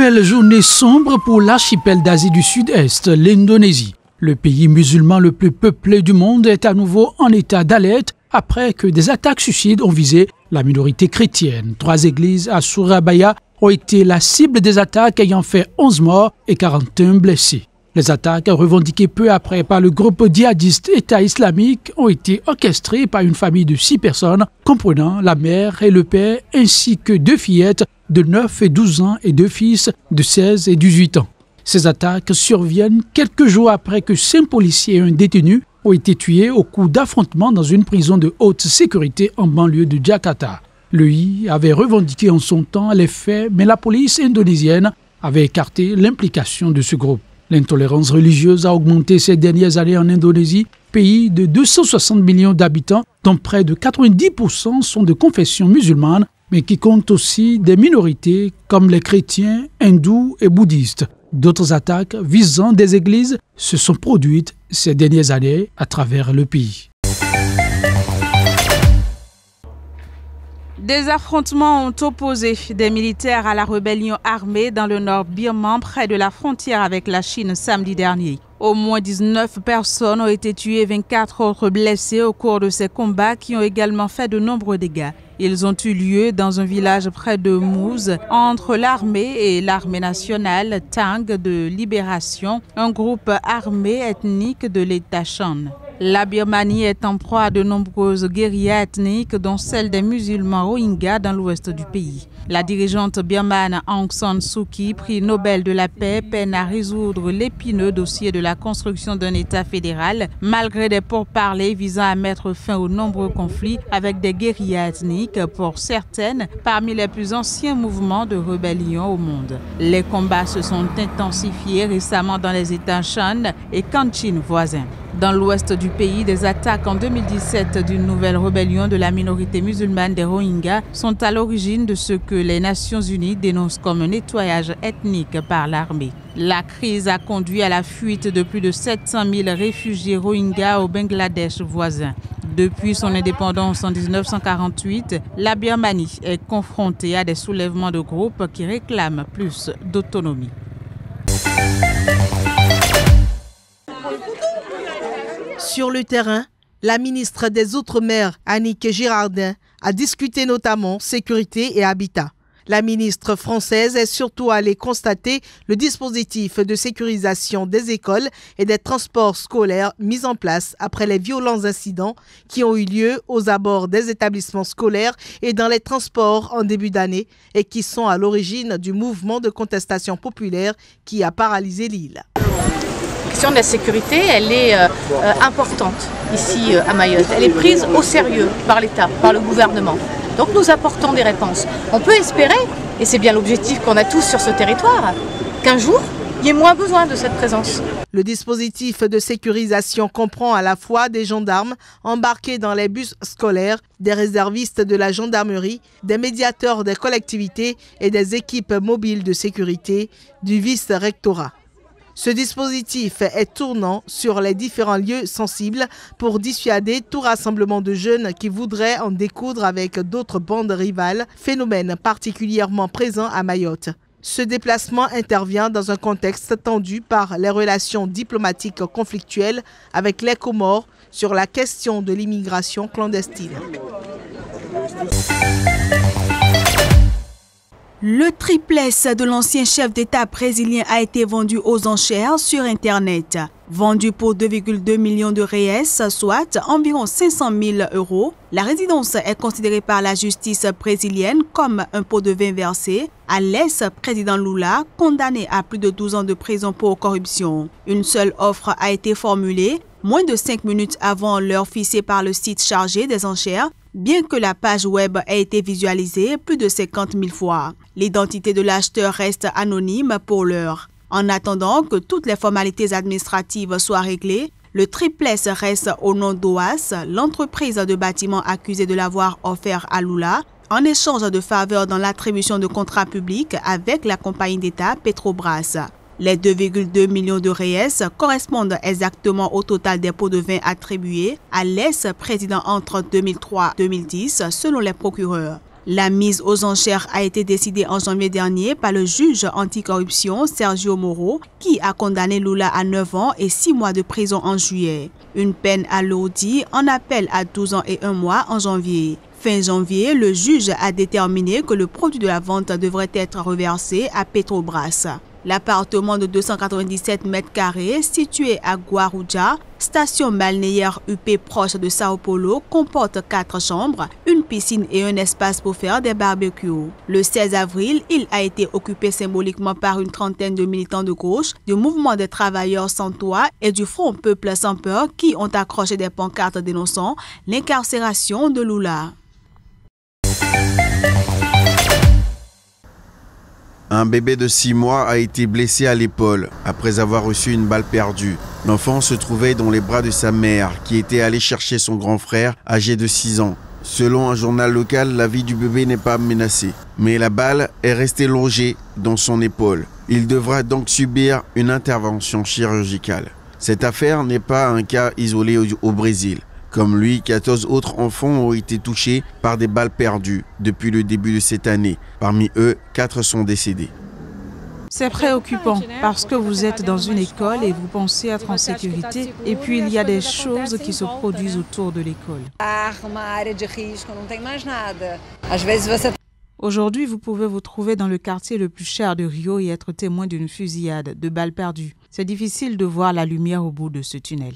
nouvelle journée sombre pour l'archipel d'Asie du Sud-Est, l'Indonésie. Le pays musulman le plus peuplé du monde est à nouveau en état d'alerte après que des attaques suicides ont visé la minorité chrétienne. Trois églises à Surabaya ont été la cible des attaques ayant fait 11 morts et 41 blessés. Les attaques revendiquées peu après par le groupe djihadiste État islamique ont été orchestrées par une famille de six personnes comprenant la mère et le père ainsi que deux fillettes de 9 et 12 ans et deux fils de 16 et 18 ans. Ces attaques surviennent quelques jours après que cinq policiers et un détenu ont été tués au coup d'affrontement dans une prison de haute sécurité en banlieue de Jakarta. Le I avait revendiqué en son temps les faits, mais la police indonésienne avait écarté l'implication de ce groupe. L'intolérance religieuse a augmenté ces dernières années en Indonésie, pays de 260 millions d'habitants, dont près de 90% sont de confession musulmane, mais qui compte aussi des minorités comme les chrétiens, hindous et bouddhistes. D'autres attaques visant des églises se sont produites ces dernières années à travers le pays. Des affrontements ont opposé des militaires à la rébellion armée dans le nord birman près de la frontière avec la Chine samedi dernier. Au moins 19 personnes ont été tuées et 24 autres blessées au cours de ces combats qui ont également fait de nombreux dégâts. Ils ont eu lieu dans un village près de Mouz, entre l'armée et l'armée nationale Tang de Libération, un groupe armé ethnique de l'État Shan. La Birmanie est en proie à de nombreuses guerrillas ethniques, dont celle des musulmans Rohingyas dans l'ouest du pays. La dirigeante birmane Aung San Suu Kyi, prix Nobel de la paix, peine à résoudre l'épineux dossier de la construction d'un État fédéral, malgré des pourparlers visant à mettre fin aux nombreux conflits avec des guérillas ethniques, pour certaines parmi les plus anciens mouvements de rébellion au monde. Les combats se sont intensifiés récemment dans les États Shan et Kanchin voisins. Dans l'ouest du pays, des attaques en 2017 d'une nouvelle rébellion de la minorité musulmane des Rohingyas sont à l'origine de ce que les Nations Unies dénoncent comme un nettoyage ethnique par l'armée. La crise a conduit à la fuite de plus de 700 000 réfugiés Rohingyas au Bangladesh voisin. Depuis son indépendance en 1948, la Birmanie est confrontée à des soulèvements de groupes qui réclament plus d'autonomie. Sur le terrain, la ministre des Outre-mer, Annick Girardin, a discuté notamment sécurité et habitat. La ministre française est surtout allée constater le dispositif de sécurisation des écoles et des transports scolaires mis en place après les violents incidents qui ont eu lieu aux abords des établissements scolaires et dans les transports en début d'année et qui sont à l'origine du mouvement de contestation populaire qui a paralysé l'île. La question de la sécurité, elle est euh, euh, importante ici euh, à Mayotte. Elle est prise au sérieux par l'État, par le gouvernement. Donc nous apportons des réponses. On peut espérer, et c'est bien l'objectif qu'on a tous sur ce territoire, qu'un jour, il y ait moins besoin de cette présence. Le dispositif de sécurisation comprend à la fois des gendarmes embarqués dans les bus scolaires, des réservistes de la gendarmerie, des médiateurs des collectivités et des équipes mobiles de sécurité du vice-rectorat. Ce dispositif est tournant sur les différents lieux sensibles pour dissuader tout rassemblement de jeunes qui voudraient en découdre avec d'autres bandes rivales, phénomène particulièrement présent à Mayotte. Ce déplacement intervient dans un contexte tendu par les relations diplomatiques conflictuelles avec les Comores sur la question de l'immigration clandestine. Le triplesse de l'ancien chef d'État brésilien a été vendu aux enchères sur Internet. Vendu pour 2,2 millions de reais, soit environ 500 000 euros, la résidence est considérée par la justice brésilienne comme un pot de vin versé à l'ex-président Lula, condamné à plus de 12 ans de prison pour corruption. Une seule offre a été formulée, moins de 5 minutes avant l'heure fixée par le site chargé des enchères, Bien que la page web ait été visualisée plus de 50 000 fois, l'identité de l'acheteur reste anonyme pour l'heure. En attendant que toutes les formalités administratives soient réglées, le triplex reste au nom d'OAS, l'entreprise de bâtiment accusée de l'avoir offert à Lula en échange de faveurs dans l'attribution de contrats publics avec la compagnie d'État Petrobras. Les 2,2 millions de reais correspondent exactement au total des pots de vin attribués à l'ex-président entre 2003 et 2010 selon les procureurs. La mise aux enchères a été décidée en janvier dernier par le juge anticorruption Sergio Moro, qui a condamné Lula à 9 ans et 6 mois de prison en juillet. Une peine alourdie en appel à 12 ans et 1 mois en janvier. Fin janvier, le juge a déterminé que le produit de la vente devrait être reversé à Petrobras. L'appartement de 297 mètres carrés situé à Guarujá, station balnéaire UP proche de Sao Paulo, comporte quatre chambres, une piscine et un espace pour faire des barbecues. Le 16 avril, il a été occupé symboliquement par une trentaine de militants de gauche, du mouvement des travailleurs sans toit et du Front Peuple sans peur qui ont accroché des pancartes dénonçant l'incarcération de Lula. Un bébé de 6 mois a été blessé à l'épaule après avoir reçu une balle perdue. L'enfant se trouvait dans les bras de sa mère qui était allée chercher son grand frère âgé de 6 ans. Selon un journal local, la vie du bébé n'est pas menacée, mais la balle est restée logée dans son épaule. Il devra donc subir une intervention chirurgicale. Cette affaire n'est pas un cas isolé au, Brésil. Comme lui, 14 autres enfants ont été touchés par des balles perdues depuis le début de cette année. Parmi eux, 4 sont décédés. C'est préoccupant parce que vous êtes dans une école et vous pensez être en sécurité et puis il y a des choses qui se produisent autour de l'école. Aujourd'hui, vous pouvez vous trouver dans le quartier le plus cher de Rio et être témoin d'une fusillade, de balles perdues. C'est difficile de voir la lumière au bout de ce tunnel.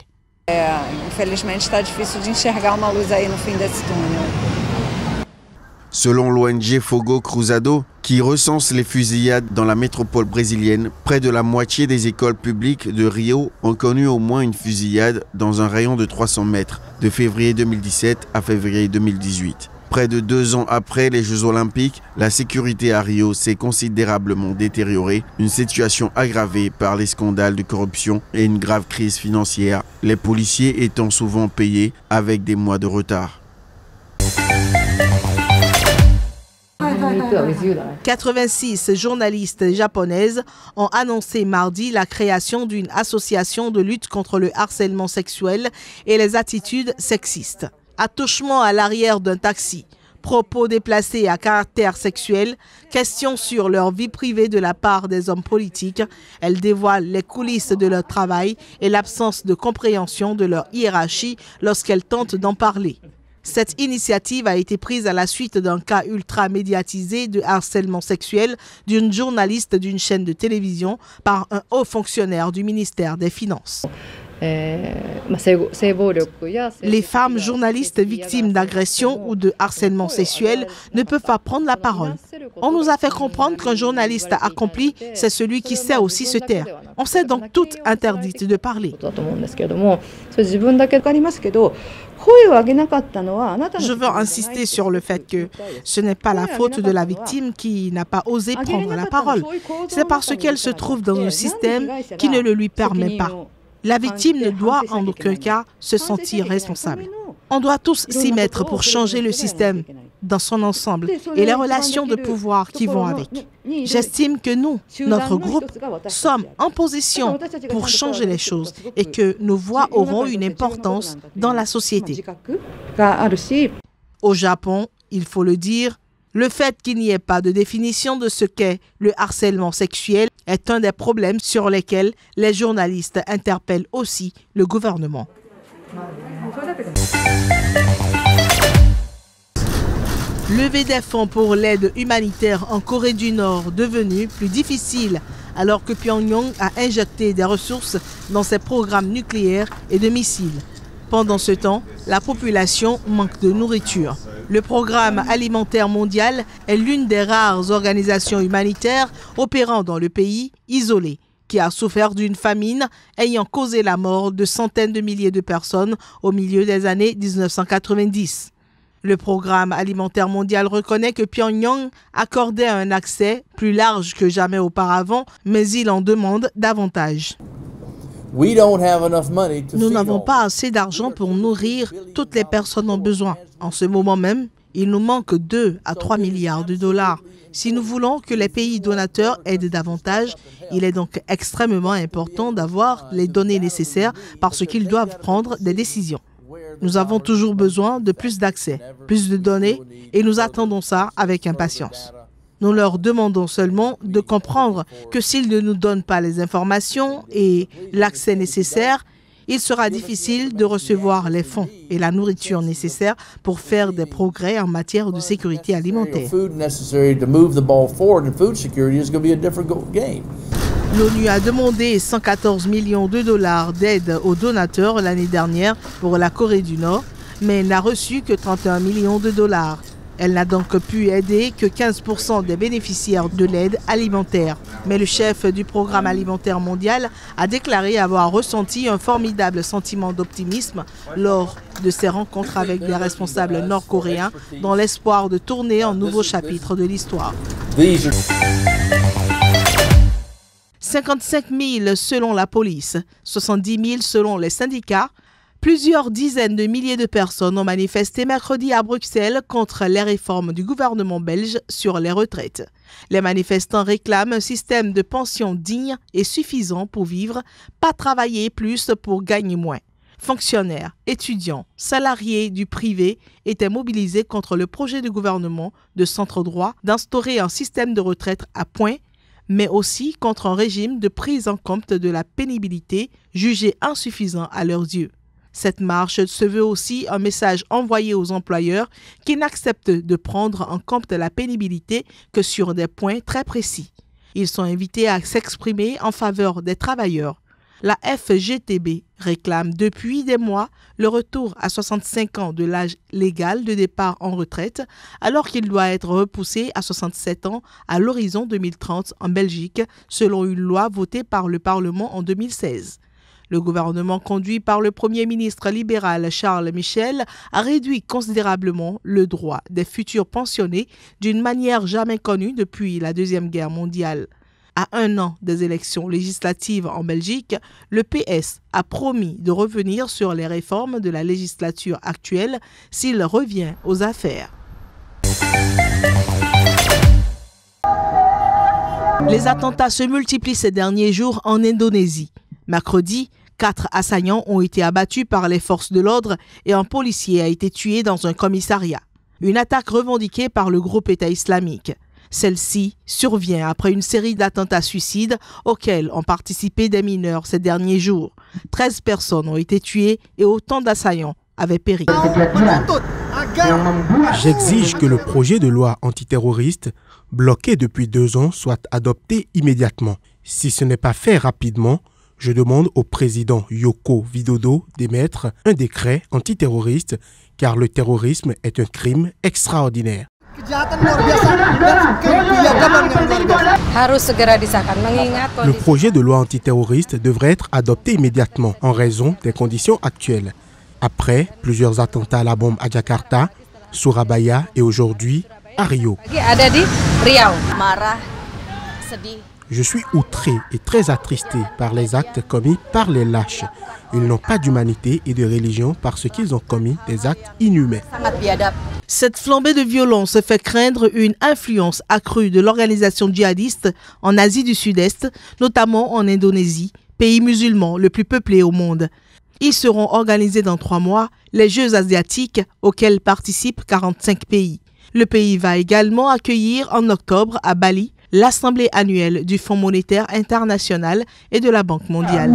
Selon l'ONG Fogo Cruzado, qui recense les fusillades dans la métropole brésilienne, près de la moitié des écoles publiques de Rio ont connu au moins une fusillade dans un rayon de 300 mètres, de février 2017 à février 2018. Près de deux ans après les Jeux olympiques, la sécurité à Rio s'est considérablement détériorée, une situation aggravée par les scandales de corruption et une grave crise financière, les policiers étant souvent payés avec des mois de retard. 86 journalistes japonaises ont annoncé mardi la création d'une association de lutte contre le harcèlement sexuel et les attitudes sexistes attouchement à l'arrière d'un taxi, propos déplacés à caractère sexuel, questions sur leur vie privée de la part des hommes politiques, elles dévoilent les coulisses de leur travail et l'absence de compréhension de leur hiérarchie lorsqu'elles tentent d'en parler. Cette initiative a été prise à la suite d'un cas ultra médiatisé de harcèlement sexuel d'une journaliste d'une chaîne de télévision par un haut fonctionnaire du ministère des Finances. Les femmes journalistes victimes d'agressions ou de harcèlement sexuel ne peuvent pas prendre la parole. On nous a fait comprendre qu'un journaliste accompli, c'est celui qui sait aussi se taire. On s'est donc toutes interdites de parler. Je veux insister sur le fait que ce n'est pas la faute de la victime qui n'a pas osé prendre la parole. C'est parce qu'elle se trouve dans un système qui ne le lui permet pas. La victime ne doit en aucun cas se sentir responsable. On doit tous s'y mettre pour changer le système dans son ensemble et les relations de pouvoir qui vont avec. J'estime que nous, notre groupe, sommes en position pour changer les choses et que nos voix auront une importance dans la société. Au Japon, il faut le dire, le fait qu'il n'y ait pas de définition de ce qu'est le harcèlement sexuel est un des problèmes sur lesquels les journalistes interpellent aussi le gouvernement. Lever des fonds pour l'aide humanitaire en Corée du Nord devenu plus difficile alors que Pyongyang a injecté des ressources dans ses programmes nucléaires et de missiles. Pendant ce temps, la population manque de nourriture. Le programme alimentaire mondial est l'une des rares organisations humanitaires opérant dans le pays isolé qui a souffert d'une famine ayant causé la mort de centaines de milliers de personnes au milieu des années 1990. Le programme alimentaire mondial reconnaît que Pyongyang accordait un accès plus large que jamais auparavant, mais il en demande davantage. Nous n'avons pas assez d'argent pour nourrir toutes les personnes en besoin. En ce moment même, il nous manque 2 à 3 milliards de dollars. Si nous voulons que les pays donateurs aident davantage, il est donc extrêmement important d'avoir les données nécessaires parce qu'ils doivent prendre des décisions. Nous avons toujours besoin de plus d'accès, plus de données, et nous attendons ça avec impatience. Nous leur demandons seulement de comprendre que s'ils ne nous donnent pas les informations et l'accès nécessaire, il sera difficile de recevoir les fonds et la nourriture nécessaires pour faire des progrès en matière de sécurité alimentaire. L'ONU a demandé 114 millions de dollars d'aide aux donateurs l'année dernière pour la Corée du Nord, mais n'a reçu que 31 millions de dollars. Elle n'a donc pu aider que 15% des bénéficiaires de l'aide alimentaire. Mais le chef du programme alimentaire mondial a déclaré avoir ressenti un formidable sentiment d'optimisme lors de ses rencontres avec des responsables nord-coréens dans l'espoir de tourner un nouveau chapitre de l'histoire. 55 000 selon la police, 70 000 selon les syndicats, Plusieurs dizaines de milliers de personnes ont manifesté mercredi à Bruxelles contre les réformes du gouvernement belge sur les retraites. Les manifestants réclament un système de pension digne et suffisant pour vivre, pas travailler plus pour gagner moins. Fonctionnaires, étudiants, salariés du privé étaient mobilisés contre le projet du gouvernement de centre droit d'instaurer un système de retraite à point mais aussi contre un régime de prise en compte de la pénibilité jugé insuffisant à leurs yeux. Cette marche se veut aussi un message envoyé aux employeurs qui n'acceptent de prendre en compte la pénibilité que sur des points très précis. Ils sont invités à s'exprimer en faveur des travailleurs. La FGTB réclame depuis des mois le retour à 65 ans de l'âge légal de départ en retraite, alors qu'il doit être repoussé à 67 ans à l'horizon 2030 en Belgique, selon une loi votée par le Parlement en 2016. Le gouvernement conduit par le Premier ministre libéral Charles Michel a réduit considérablement le droit des futurs pensionnés d'une manière jamais connue depuis la Deuxième Guerre mondiale. À un an des élections législatives en Belgique, le PS a promis de revenir sur les réformes de la législature actuelle s'il revient aux affaires. Les attentats se multiplient ces derniers jours en Indonésie. Mercredi, quatre assaillants ont été abattus par les forces de l'ordre et un policier a été tué dans un commissariat. Une attaque revendiquée par le groupe État islamique. Celle-ci survient après une série d'attentats suicides auxquels ont participé des mineurs ces derniers jours. 13 personnes ont été tuées et autant d'assaillants avaient péri. J'exige que le projet de loi antiterroriste, bloqué depuis deux ans, soit adopté immédiatement. Si ce n'est pas fait rapidement, je demande au président Yoko Widodo d'émettre un décret antiterroriste car le terrorisme est un crime extraordinaire. Le projet de loi antiterroriste devrait être adopté immédiatement en raison des conditions actuelles. Après plusieurs attentats à la bombe à Jakarta, Surabaya et aujourd'hui à Rio. Je suis outré et très attristé par les actes commis par les lâches. Ils n'ont pas d'humanité et de religion parce qu'ils ont commis des actes inhumains. Cette flambée de violence fait craindre une influence accrue de l'organisation djihadiste en Asie du Sud-Est, notamment en Indonésie, pays musulman le plus peuplé au monde. Ils seront organisés dans trois mois, les Jeux asiatiques auxquels participent 45 pays. Le pays va également accueillir en octobre à Bali l'Assemblée annuelle du Fonds monétaire international et de la Banque mondiale.